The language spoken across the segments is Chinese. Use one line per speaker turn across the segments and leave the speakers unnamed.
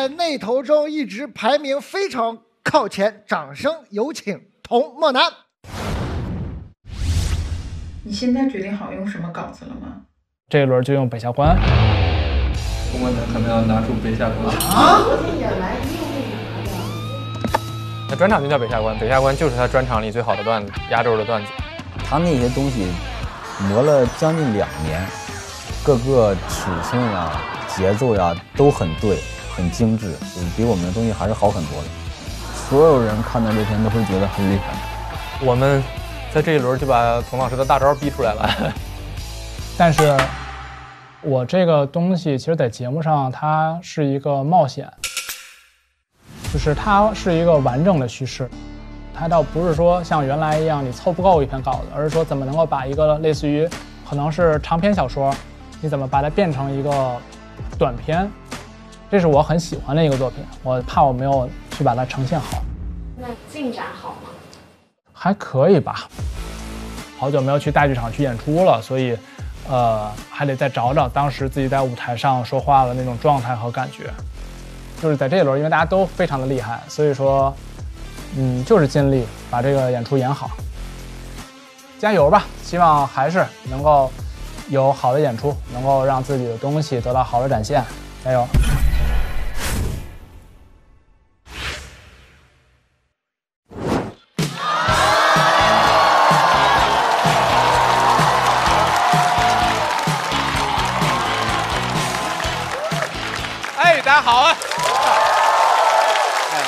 在内投中一直排名非常靠前。掌声有请童漠南。
你现在决定好用什么稿子了吗？
这一轮就用北下关。
童漠男可能要拿出北下关。
啊！
他专场就叫北下关，北下关就是他专场里最好的段子，压轴的段子。
他那些东西磨了将近两年，各个尺寸呀、节奏呀都很对，很精致，就是比我们的东西还是好很多的。所有人看到这篇都会觉得很厉害。
我们在这一轮就把童老师的大招逼出来了。
但是，我这个东西其实，在节目上它是一个冒险，就是它是一个完整的叙事，它倒不是说像原来一样你凑不够一篇稿子，而是说怎么能够把一个类似于可能是长篇小说，你怎么把它变成一个短篇，这是我很喜欢的一个作品。我怕我没有去把它呈现好，
那进展好吗？
还可以吧。好久没有去大剧场去演出了，所以。呃，还得再找找当时自己在舞台上说话的那种状态和感觉。就是在这一轮，因为大家都非常的厉害，所以说，嗯，就是尽力把这个演出演好。加油吧！希望还是能够有好的演出，能够让自己的东西得到好的展现。加油！
好啊！哎，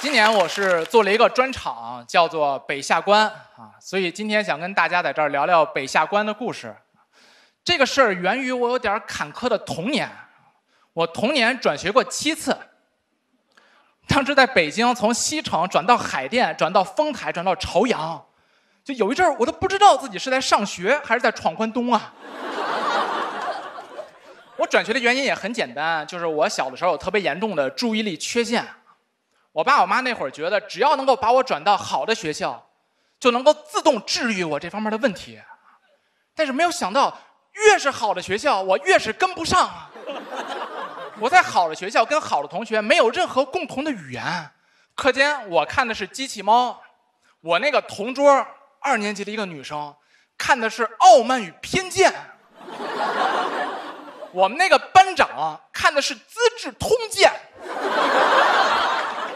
今年我是做了一个专场，叫做《北下关》啊，所以今天想跟大家在这儿聊聊北下关的故事。这个事儿源于我有点坎坷的童年，我童年转学过七次，当时在北京从西城转到海淀，转到丰台，转到朝阳，就有一阵儿我都不知道自己是在上学还是在闯关东啊。我转学的原因也很简单，就是我小的时候有特别严重的注意力缺陷。我爸我妈那会儿觉得，只要能够把我转到好的学校，就能够自动治愈我这方面的问题。但是没有想到，越是好的学校，我越是跟不上。我在好的学校跟好的同学没有任何共同的语言。课间我看的是机器猫，我那个同桌二年级的一个女生看的是《傲慢与偏见》。我们那个班长看的是《资治通鉴》，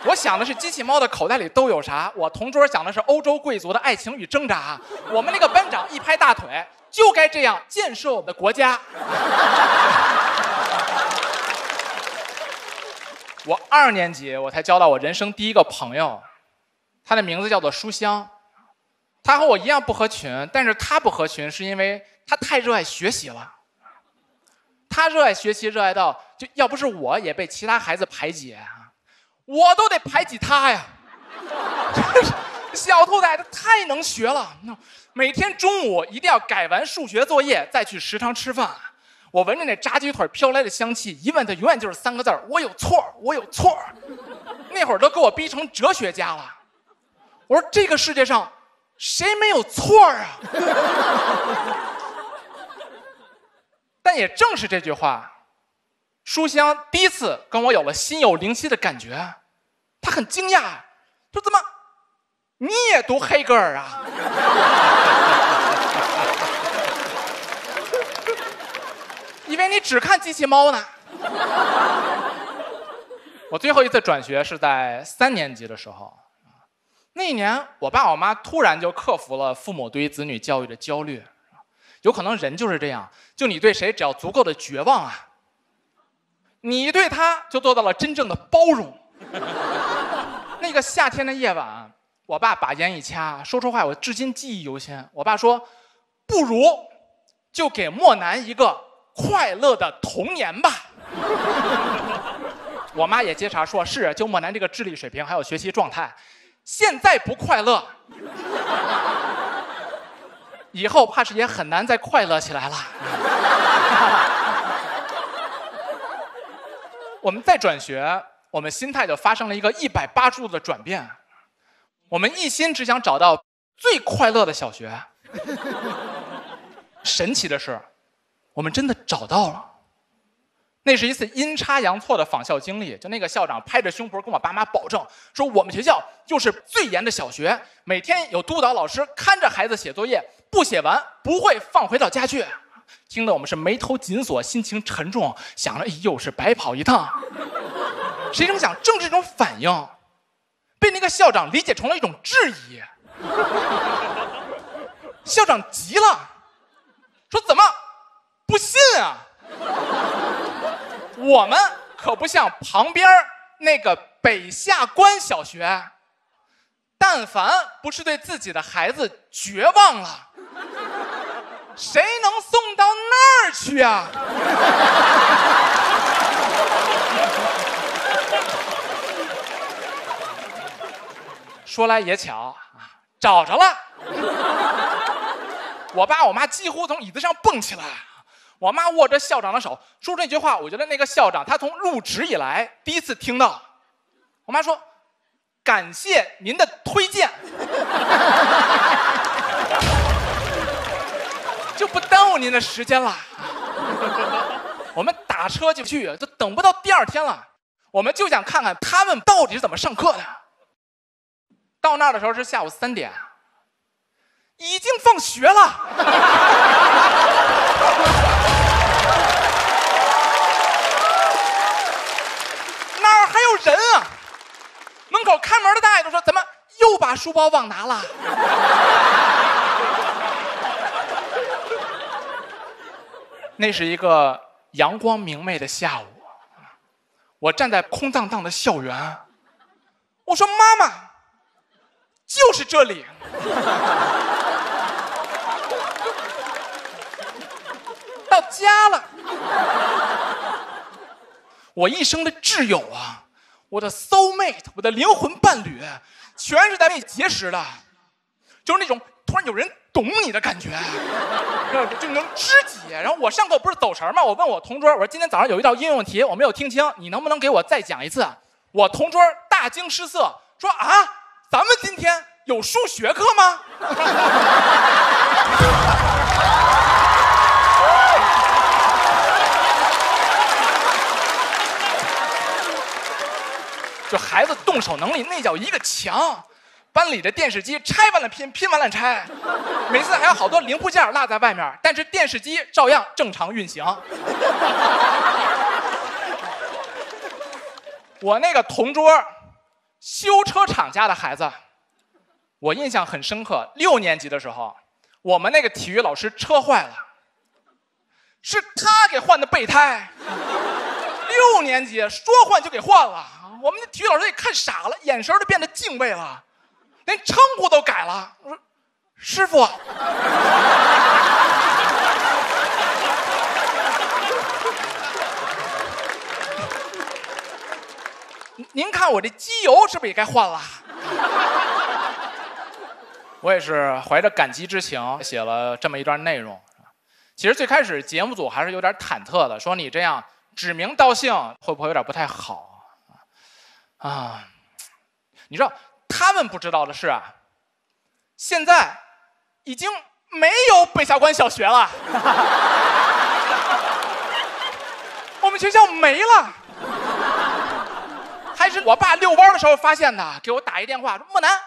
我想的是机器猫的口袋里都有啥，我同桌想的是欧洲贵族的爱情与挣扎，我们那个班长一拍大腿，就该这样建设我们的国家。我二年级我才交到我人生第一个朋友，他的名字叫做书香，他和我一样不合群，但是他不合群是因为他太热爱学习了。他热爱学习，热爱到就要不是我也被其他孩子排挤啊，我都得排挤他呀。小兔崽子太能学了，每天中午一定要改完数学作业再去食堂吃饭。我闻着那炸鸡腿飘来的香气，一问他永远就是三个字我有错，我有错。那会儿都给我逼成哲学家了。我说这个世界上谁没有错啊？但也正是这句话，书香第一次跟我有了心有灵犀的感觉，他很惊讶，说：“怎么，你也读黑格尔啊？” 以为你只看机器猫呢。我最后一次转学是在三年级的时候，那一年我爸我妈突然就克服了父母对于子女教育的焦虑。有可能人就是这样，就你对谁只要足够的绝望啊，你对他就做到了真正的包容。那个夏天的夜晚，我爸把烟一掐，说出话我至今记忆犹新。我爸说：“不如就给莫南一个快乐的童年吧。”我妈也接茬说：“是，就莫南这个智力水平还有学习状态，现在不快乐。”以后怕是也很难再快乐起来了。我们再转学，我们心态就发生了一个一百八十度的转变。我们一心只想找到最快乐的小学。神奇的是，我们真的找到了。那是一次阴差阳错的访校经历，就那个校长拍着胸脯跟我爸妈保证说，我们学校就是最严的小学，每天有督导老师看着孩子写作业，不写完不会放回到家去。听得我们是眉头紧锁，心情沉重，想着又是白跑一趟。谁成想，正是这种反应，被那个校长理解成了一种质疑。校长急了，说怎么不信啊？我们可不像旁边那个北下关小学，但凡不是对自己的孩子绝望了，谁能送到那儿去啊？说来也巧，找着了。我爸我妈几乎从椅子上蹦起来。我妈握着校长的手说这句话，我觉得那个校长他从入职以来第一次听到。我妈说：“感谢您的推荐，不耽误您的时间了。”我们打车就去，都等不到第二天了。我们就想看看他们到底是怎么上课的。到那儿的时候是下午三点，已经放学了。哪儿还有人啊！门口看门的大爷都说：“怎么又把书包忘拿了？”那是一个阳光明媚的下午，我站在空荡荡的校园，我说：“妈妈，就是这里。”到家了。我一生的挚友啊，我的 soul mate，我的灵魂伴侣，全是在那里结识的，就是那种突然有人懂你的感觉，就能知己。然后我上课不是走神吗？我问我同桌，我说今天早上有一道应用题我没有听清，你能不能给我再讲一次？我同桌大惊失色，说啊，咱们今天有数学课吗？就孩子动手能力那叫一个强，班里的电视机拆完了拼，拼完了拆，每次还有好多零部件落在外面，但是电视机照样正常运行。我那个同桌，修车厂家的孩子，我印象很深刻。六年级的时候，我们那个体育老师车坏了，是他给换的备胎。六年级说换就给换了。我们的体育老师也看傻了，眼神都变得敬畏了，连称呼都改了。：“师傅。”您看我这机油是不是也该换了？我也是怀着感激之情写了这么一段内容。其实最开始节目组还是有点忐忑的，说你这样指名道姓会不会有点不太好？啊，你知道他们不知道的是啊，现在已经没有北下关小学了，我们学校没了，还是我爸遛弯的时候发现的，给我打一电话说莫南，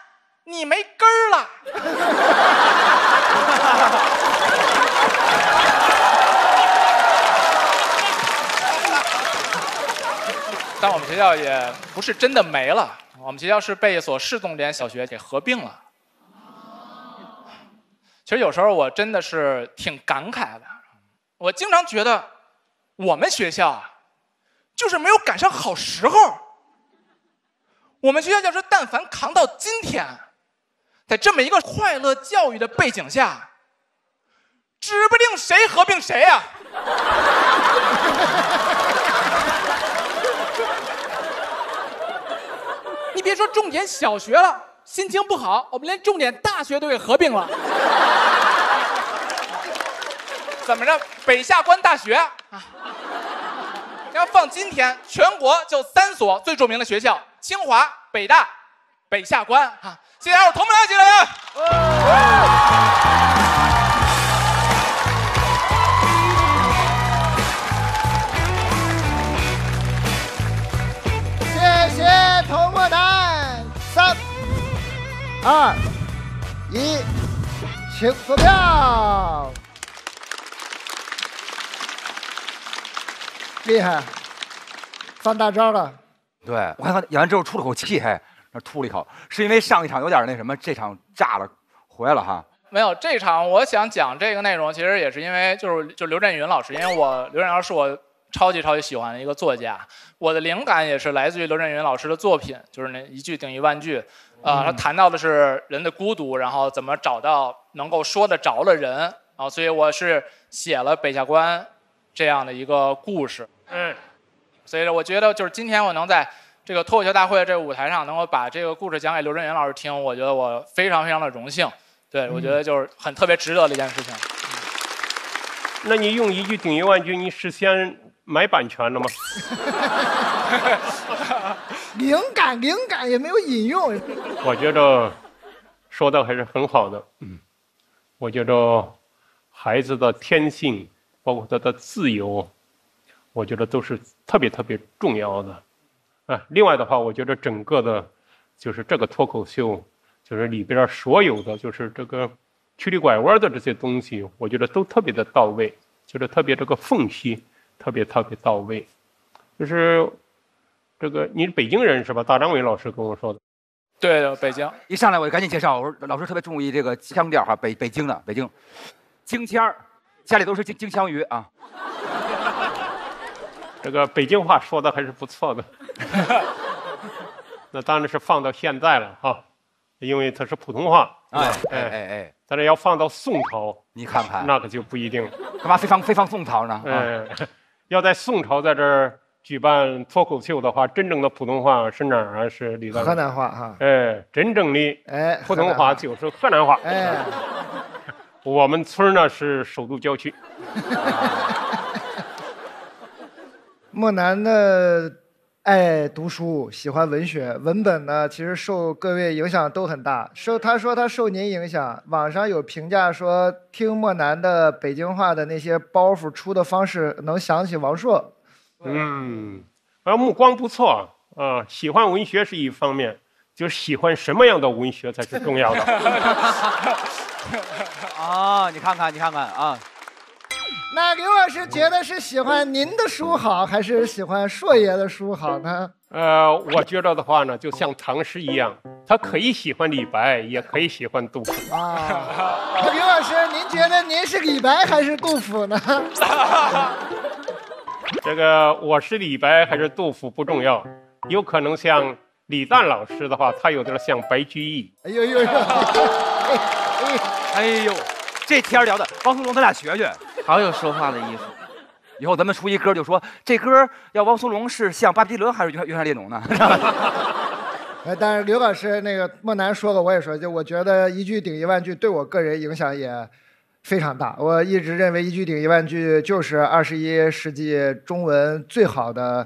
你没根儿了。但我们学校也不是真的没了，我们学校是被一所市重点小学给合并了。其实有时候我真的是挺感慨的，我经常觉得我们学校啊，就是没有赶上好时候。我们学校要是但凡扛到今天，在这么一个快乐教育的背景下，指不定谁合并谁呀。你别说重点小学了，心情不好，我们连重点大学都给合并了。怎么着？北下关大学啊？要放今天，全国就三所最著名的学校：清华、北大、北下关啊！谢谢大家，同不同意？谢
二、一，请投票。厉害，放大招了。
对我看他演完之后出了口气，还那吐了一口，是因为上一场有点那什么，这场炸了，回来了哈。
没有这场，我想讲这个内容，其实也是因为就是就刘震云老师，因为我刘震云老师是我超级超级喜欢的一个作家，我的灵感也是来自于刘震云老师的作品，就是那一句顶一万句，啊、他谈到的是人的孤独，然后怎么找到能够说得着的人。啊，所以我是写了北下关这样的一个故事，
嗯，
所以我觉得就是今天我能在这个脱口秀大会这个舞台上，能够把这个故事讲给刘震云老师听，我觉得我非常非常的荣幸。对，我觉得就是很特别值得的一件事情。
那你用一句顶一万句，你事先买版权了吗？
灵感，灵感也没有引用。
我觉得说的还是很好的。嗯，我觉得孩子的天性，包括他的自由，我觉得都是特别特别重要的。啊，另外的话，我觉得整个的，就是这个脱口秀，就是里边所有的，就是这个曲里拐弯的这些东西，我觉得都特别的到位，就是特别这个缝隙特别特别到位。就是这个，你是北京人是吧？大张伟老师跟我说的。
对，北京
一上来我就赶紧介绍，我说老师特别注意这个腔调哈，北北京的北京，京腔儿，家里都是京京腔鱼啊。
这个北京话说的还是不错的。那当然是放到现在了哈，因为它是普通话。
哎哎哎哎，
但是要放到宋朝，
你看看
那可就不一定了。
干嘛非放非放宋朝呢？
哎，要在宋朝在这儿举办脱口秀的话，真正的普通话是哪儿啊？是李大
河南话哈。
哎，真正的
哎
普通话就是河南话。
哎，
我们村儿呢是首都郊区。
漠南呢爱读书，喜欢文学，文本呢其实受各位影响都很大。受他说他受您影响，网上有评价说听莫南的北京话的那些包袱出的方式，能想起王朔。
嗯，啊，目光不错啊，喜欢文学是一方面，就喜欢什么样的文学才是重要的。
啊，你看看，你看看啊。
那刘老师觉得是喜欢您的书好，还是喜欢硕爷的书好呢？
呃，我觉得的话呢，就像唐诗一样，他可以喜欢李白，也可以喜欢杜甫。
啊，那刘老师，您觉得您是李白还是杜甫呢？
这个我是李白还是杜甫不重要，有可能像李诞老师的话，他有点像白居易。
哎呦呦呦！
哎呦，这天聊的，王松龙咱俩学学，
好有说话的艺术。
以后咱们出一歌就说这歌要汪苏泷是像巴比伦还是约约翰列侬呢？
呃，但是刘老师那个莫南说了，我也说，就我觉得一句顶一万句，对我个人影响也非常大。我一直认为一句顶一万句就是二十一世纪中文最好的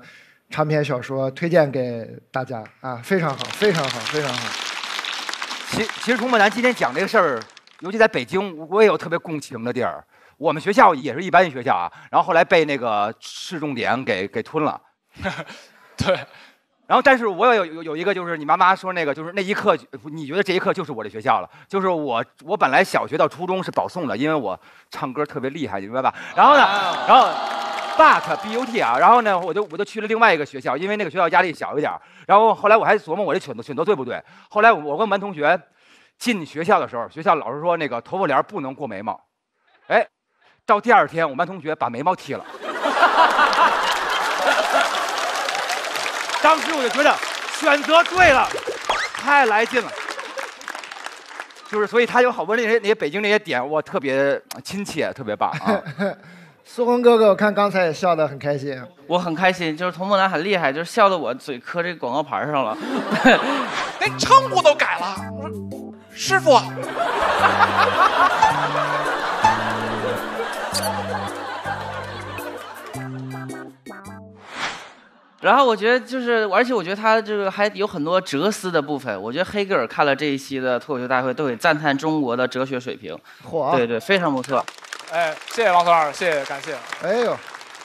长篇小说，推荐给大家啊，非常好，非常好，非常好。
其其实从莫南今天讲这个事儿，尤其在北京，我也有特别共情的地儿。我们学校也是一般学校啊，然后后来被那个市重点给给吞了。
对。
然后，但是我有有有一个，就是你妈妈说那个，就是那一刻，你觉得这一刻就是我的学校了。就是我，我本来小学到初中是保送的，因为我唱歌特别厉害，你明白吧？然后呢，然后 but b u t 啊，然后呢，我就我就去了另外一个学校，因为那个学校压力小一点。然后后来我还琢磨我这选择选择对不对。后来我跟我们班同学进学校的时候，学校老师说那个头发帘不能过眉毛。哎，到第二天，我们班同学把眉毛剃了。当时我就觉得选择对了，太来劲了。就是，所以他有好多那些那些北京那些点，我特别亲切，特别棒啊。
苏红哥哥，我看刚才也笑得很开心。
我很开心，就是童梦楠很厉害，就是笑得我嘴磕这广告牌上了。
连称呼都改了，我说师傅。
然后我觉得就是，而且我觉得他这个还有很多哲思的部分。我觉得黑格尔看了这一期的脱口秀大会，都得赞叹中国的哲学水平。
嚯
对对，非常不错。
哎，谢谢王松老师，谢谢，感谢。
哎呦，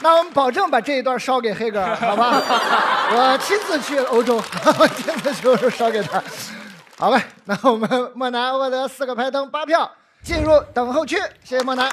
那我们保证把这一段烧给黑格尔，好吧？我亲自去欧洲，我亲自去欧洲烧给他。好嘞，那我们莫南获得四个排灯八票，进入等候区，谢谢莫南。